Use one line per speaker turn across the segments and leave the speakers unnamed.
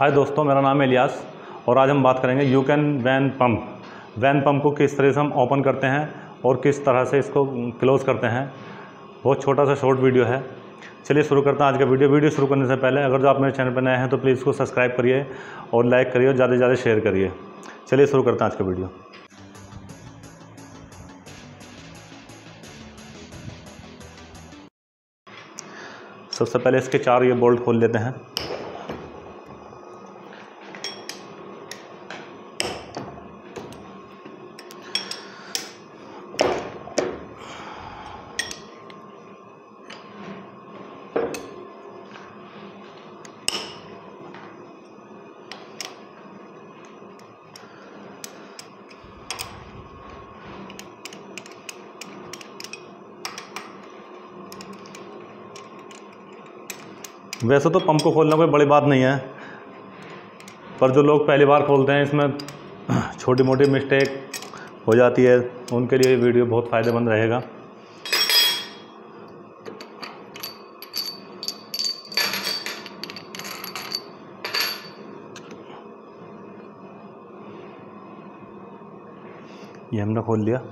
हाय दोस्तों, मेरा नाम है इलियास और आज हम बात करेंगे Yuken vane pump. Vane pump को किस तरह से हम ओपन करते हैं और किस तरह से इसको क्लोज़ करते हैं बहुत छोटा सा शॉर्ट वीडियो है। चलिए शुरू करते हैं आज का वीडियो। वीडियो शुरू करने से पहले अगर जो आप मेरे चैनल पर नए हैं तो प्लीज़ इसको सब्सक्राइब करिए और लाइक करिए और ज़्यादा से ज़्यादा शेयर करिए। चलिए शुरू करते हैं आज का वीडियो। सबसे पहले इसके चार ये बोल्ट खोल लेते हैं। वैसे तो पंप को खोलना कोई बड़ी बात नहीं है, पर जो लोग पहली बार खोलते हैं, इसमें छोटी मोटी मिस्टेक हो जाती है, उनके लिए वीडियो बहुत फ़ायदेमंद रहेगा। ये हमने खोल लिया।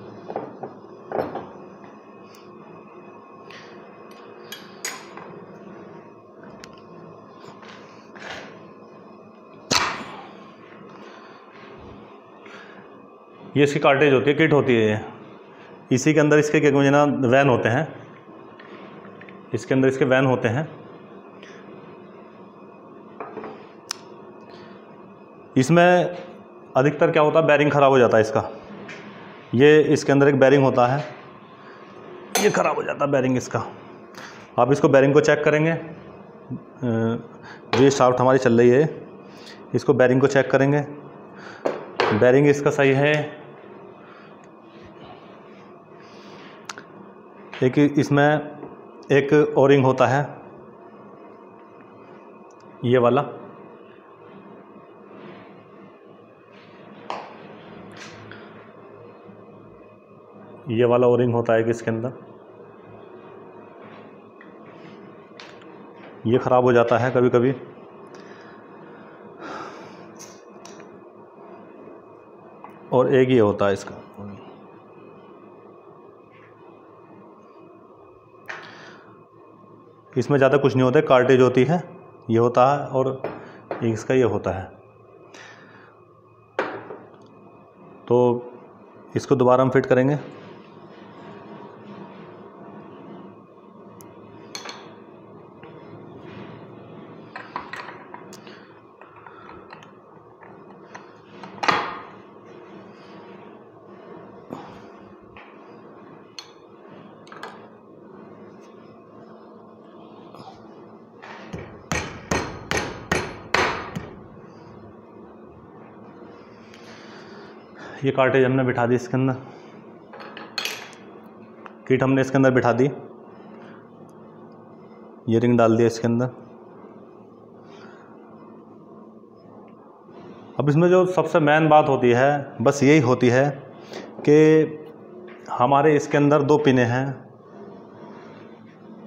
ये इसकी कार्टेज होती है किट होती है ये। इसी के अंदर इसके क्या ना वैन होते हैं। इसके अंदर इसके वैन होते हैं। इसमें अधिकतर क्या होता है बैरिंग ख़राब हो जाता है इसका। ये इसके अंदर एक बैरिंग होता है। ये ख़राब हो जाता है बैरिंग इसका। आप इसको बैरिंग को चेक करेंगे। जो शाफ्ट हमारी चल रही है, इसको बैरिंग को चेक करेंगे। बैरिंग इसका सही है। एक इसमें एक ओरिंग होता है। ये वाला। ये वाला ओरिंग होता है कि इसके अंदर। ये ख़राब हो जाता है कभी कभी और एक ये होता है इसका। इसमें ज़्यादा कुछ नहीं होता है कार्टेज होती है, ये होता है और इसका ये होता है। तो इसको दोबारा हम फिट करेंगे। ये कार्टेज हमने बिठा दी इसके अंदर। किट हमने इसके अंदर बिठा दी। ये रिंग डाल दिया इसके अंदर। अब इसमें जो सबसे मेन बात होती है, बस यही होती है कि हमारे इसके अंदर दो पिने हैं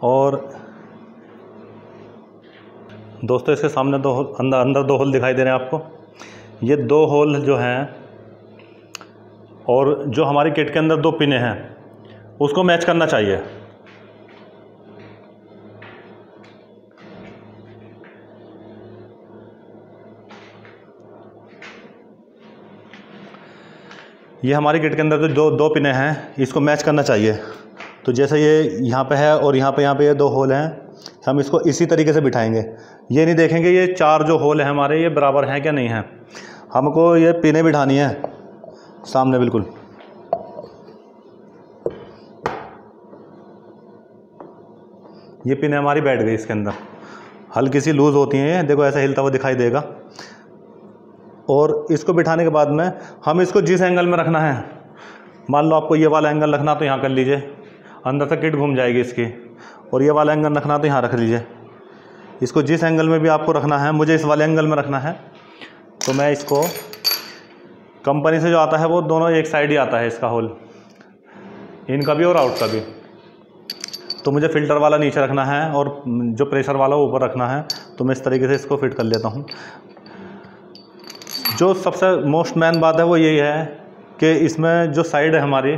और दोस्तों, इसके सामने दो अंदर अंदर दो होल दिखाई दे रहे हैं आपको। ये दो होल जो हैं और जो हमारी किट के अंदर दो पिने हैं, उसको मैच करना चाहिए। ये हमारी किट के अंदर जो दो दो पिने हैं, इसको मैच करना चाहिए। तो जैसे ये यहाँ पे है और यहाँ पे यहाँ पे ये दो होल हैं, हम इसको इसी तरीके से बिठाएँगे। ये नहीं देखेंगे, ये चार जो होल हैं हमारे, ये बराबर हैं क्या नहीं हैं? हमको ये पिने बिठानी है। सामने, बिल्कुल। ये पिन हमारी बैठ गई इसके अंदर। हल्की सी लूज़ होती हैं देखो, ऐसा हिलता हुआ दिखाई देगा। और इसको बिठाने के बाद में हम इसको जिस एंगल में रखना है, मान लो आपको ये वाला एंगल रखना तो यहाँ कर लीजिए। अंदर से किट घूम जाएगी इसकी। और ये वाला एंगल रखना तो यहाँ रख लीजिए। इसको जिस एंगल में भी आपको रखना है, मुझे इस वाले एंगल में रखना है तो मैं इसको कंपनी से जो आता है वो दोनों एक साइड ही आता है इसका होल। इनका भी और आउट का भी। तो मुझे फ़िल्टर वाला नीचे रखना है और जो प्रेशर वाला ऊपर रखना है तो मैं इस तरीके से इसको फिट कर लेता हूँ। जो सबसे मोस्ट मैन बात है वो यही है कि इसमें जो साइड है हमारी,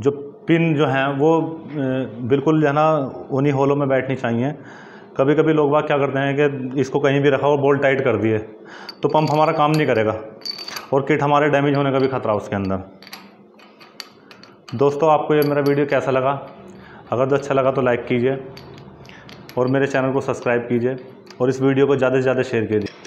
जो पिन जो हैं वो बिल्कुल जो है ना, उन्हीं होलों में बैठनी चाहिए। कभी कभी लोग बाग क्या करते हैं कि इसको कहीं भी रखा और बोल्ट टाइट कर दिए तो पंप हमारा काम नहीं करेगा। और किट हमारे डैमेज होने का भी खतरा उसके अंदर। दोस्तों, आपको ये मेरा वीडियो कैसा लगा? अगर तो अच्छा लगा तो लाइक कीजिए और मेरे चैनल को सब्सक्राइब कीजिए और इस वीडियो को ज़्यादा से ज़्यादा शेयर कीजिए।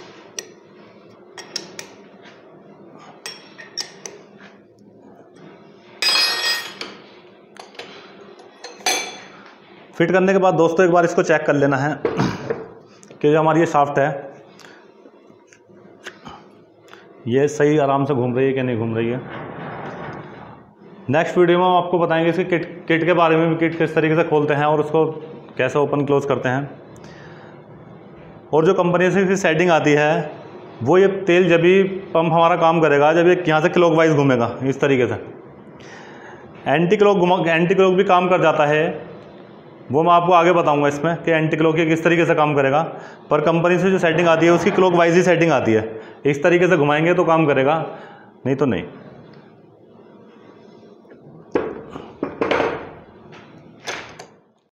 फिट करने के बाद दोस्तों, एक बार इसको चेक कर लेना है कि जो हमारी ये शाफ्ट है ये सही आराम से घूम रही है कि नहीं घूम रही है? नेक्स्ट वीडियो में हम आपको बताएँगे इसके किट किट के बारे में भी किट किस तरीके से खोलते हैं और उसको कैसे ओपन क्लोज करते हैं। और जो कंपनी से इसकी सेटिंग आती है, वो ये तेल जब भी पंप हमारा काम करेगा, जब ये यहाँ से क्लॉक वाइज घूमेगा, इस तरीके से। एंटी क्लॉक घुमा एंटी क्लॉक भी काम कर जाता है वो मैं आपको आगे बताऊँगा इसमें कि एंटी क्लॉक किस तरीके से काम करेगा। पर कंपनी से जो सेटिंग आती है, उसकी क्लॉक वाइज ही सेटिंग आती है। इस तरीके से घुमाएँगे तो काम करेगा, नहीं तो नहीं।